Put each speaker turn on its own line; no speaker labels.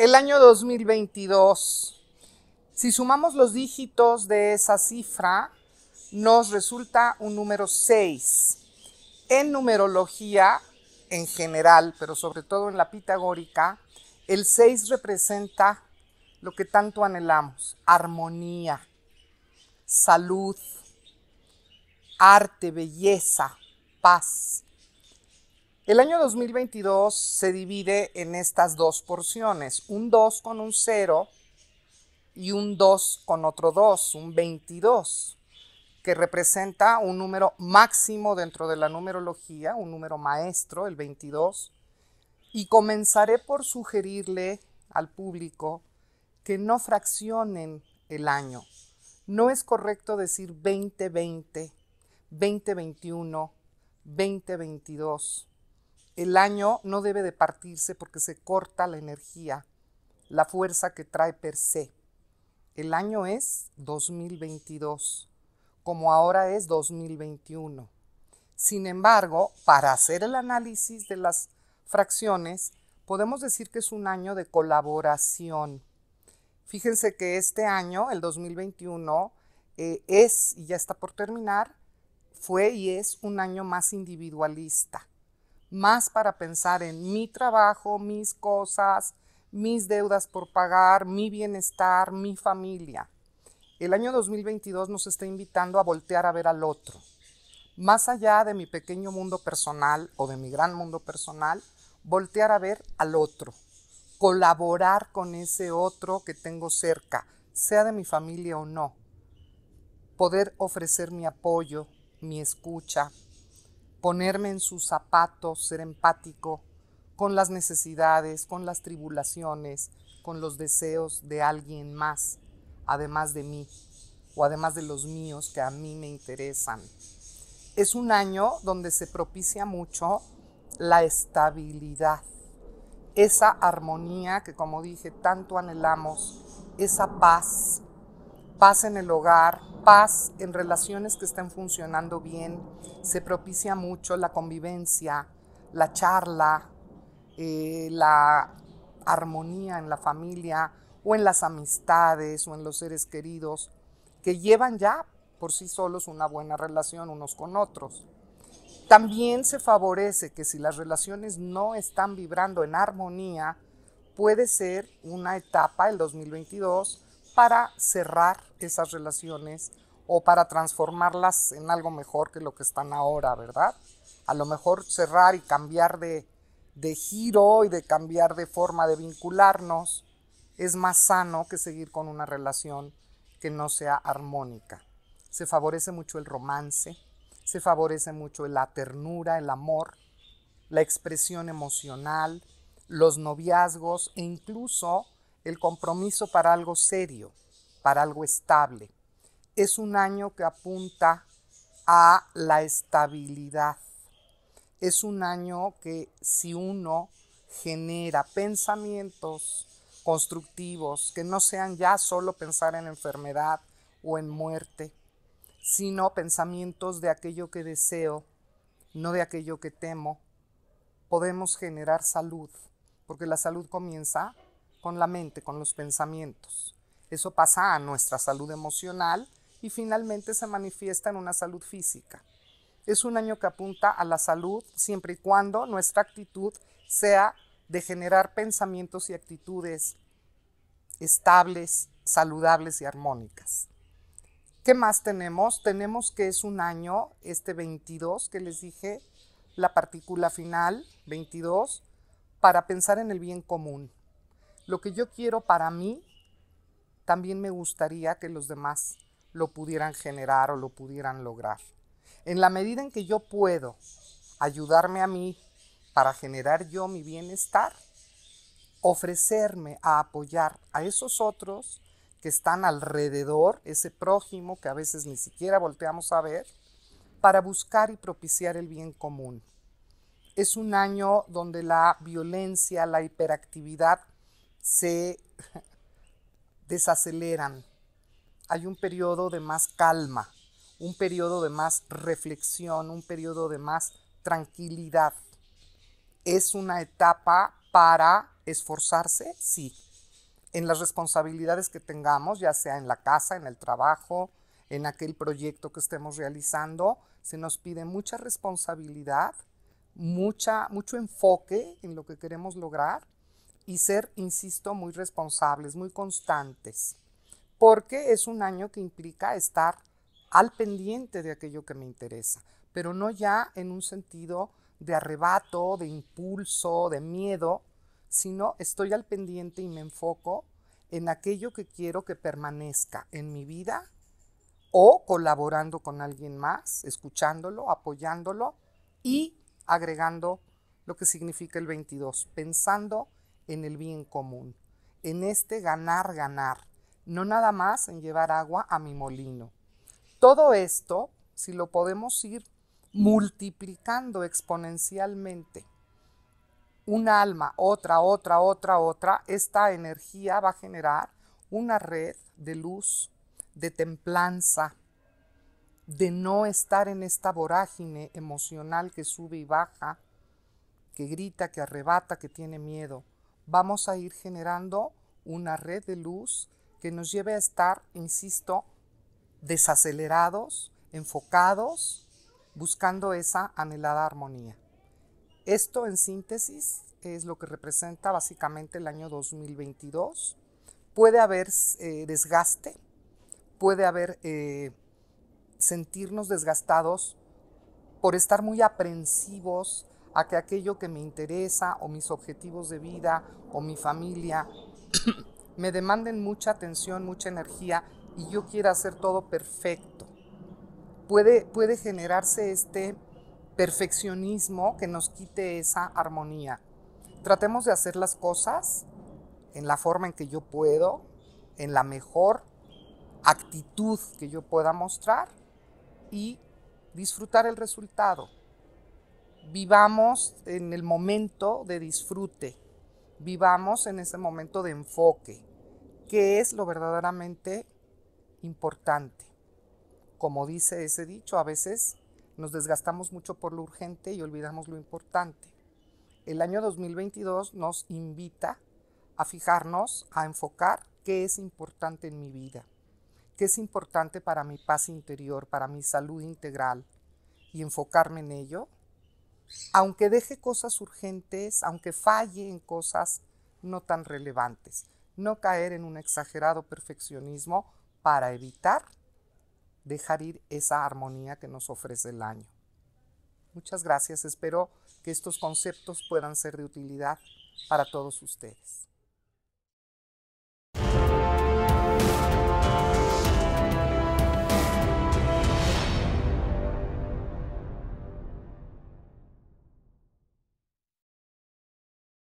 El año 2022, si sumamos los dígitos de esa cifra, nos resulta un número 6. En numerología en general, pero sobre todo en la pitagórica, el 6 representa lo que tanto anhelamos, armonía, salud, arte, belleza, paz. El año 2022 se divide en estas dos porciones, un 2 con un 0 y un 2 con otro 2, un 22, que representa un número máximo dentro de la numerología, un número maestro, el 22. Y comenzaré por sugerirle al público que no fraccionen el año. No es correcto decir 2020, 2021, 2022 el año no debe de partirse porque se corta la energía, la fuerza que trae per se. El año es 2022, como ahora es 2021. Sin embargo, para hacer el análisis de las fracciones, podemos decir que es un año de colaboración. Fíjense que este año, el 2021, eh, es, y ya está por terminar, fue y es un año más individualista más para pensar en mi trabajo, mis cosas, mis deudas por pagar, mi bienestar, mi familia. El año 2022 nos está invitando a voltear a ver al otro. Más allá de mi pequeño mundo personal o de mi gran mundo personal, voltear a ver al otro, colaborar con ese otro que tengo cerca, sea de mi familia o no. Poder ofrecer mi apoyo, mi escucha, ponerme en sus zapatos, ser empático con las necesidades, con las tribulaciones, con los deseos de alguien más, además de mí, o además de los míos que a mí me interesan. Es un año donde se propicia mucho la estabilidad, esa armonía que como dije tanto anhelamos, esa paz, paz en el hogar, paz en relaciones que estén funcionando bien, se propicia mucho la convivencia, la charla, eh, la armonía en la familia o en las amistades o en los seres queridos que llevan ya por sí solos una buena relación unos con otros. También se favorece que si las relaciones no están vibrando en armonía, puede ser una etapa, el 2022, para cerrar esas relaciones o para transformarlas en algo mejor que lo que están ahora, ¿verdad? A lo mejor cerrar y cambiar de, de giro y de cambiar de forma de vincularnos es más sano que seguir con una relación que no sea armónica. Se favorece mucho el romance, se favorece mucho la ternura, el amor, la expresión emocional, los noviazgos e incluso el compromiso para algo serio, para algo estable. Es un año que apunta a la estabilidad. Es un año que si uno genera pensamientos constructivos, que no sean ya solo pensar en enfermedad o en muerte, sino pensamientos de aquello que deseo, no de aquello que temo, podemos generar salud, porque la salud comienza con la mente, con los pensamientos. Eso pasa a nuestra salud emocional y finalmente se manifiesta en una salud física. Es un año que apunta a la salud siempre y cuando nuestra actitud sea de generar pensamientos y actitudes estables, saludables y armónicas. ¿Qué más tenemos? Tenemos que es un año, este 22 que les dije, la partícula final, 22, para pensar en el bien común. Lo que yo quiero para mí, también me gustaría que los demás lo pudieran generar o lo pudieran lograr. En la medida en que yo puedo ayudarme a mí para generar yo mi bienestar, ofrecerme a apoyar a esos otros que están alrededor, ese prójimo que a veces ni siquiera volteamos a ver, para buscar y propiciar el bien común. Es un año donde la violencia, la hiperactividad se desaceleran. Hay un periodo de más calma, un periodo de más reflexión, un periodo de más tranquilidad. ¿Es una etapa para esforzarse? Sí, en las responsabilidades que tengamos, ya sea en la casa, en el trabajo, en aquel proyecto que estemos realizando. Se nos pide mucha responsabilidad, mucha, mucho enfoque en lo que queremos lograr y ser, insisto, muy responsables, muy constantes, porque es un año que implica estar al pendiente de aquello que me interesa, pero no ya en un sentido de arrebato, de impulso, de miedo, sino estoy al pendiente y me enfoco en aquello que quiero que permanezca en mi vida o colaborando con alguien más, escuchándolo, apoyándolo y agregando lo que significa el 22, pensando en el bien común, en este ganar, ganar, no nada más en llevar agua a mi molino. Todo esto, si lo podemos ir multiplicando exponencialmente, un alma, otra, otra, otra, otra, esta energía va a generar una red de luz, de templanza, de no estar en esta vorágine emocional que sube y baja, que grita, que arrebata, que tiene miedo. Vamos a ir generando una red de luz que nos lleve a estar, insisto, desacelerados, enfocados, buscando esa anhelada armonía. Esto en síntesis es lo que representa básicamente el año 2022. Puede haber eh, desgaste, puede haber eh, sentirnos desgastados por estar muy aprensivos a que aquello que me interesa o mis objetivos de vida o mi familia me demanden mucha atención, mucha energía y yo quiera hacer todo perfecto. Puede, puede generarse este perfeccionismo que nos quite esa armonía. Tratemos de hacer las cosas en la forma en que yo puedo, en la mejor actitud que yo pueda mostrar y disfrutar el resultado. Vivamos en el momento de disfrute, vivamos en ese momento de enfoque, que es lo verdaderamente importante. Como dice ese dicho, a veces nos desgastamos mucho por lo urgente y olvidamos lo importante. El año 2022 nos invita a fijarnos, a enfocar qué es importante en mi vida, qué es importante para mi paz interior, para mi salud integral y enfocarme en ello, aunque deje cosas urgentes, aunque falle en cosas no tan relevantes, no caer en un exagerado perfeccionismo para evitar dejar ir esa armonía que nos ofrece el año. Muchas gracias, espero que estos conceptos puedan ser de utilidad para todos ustedes.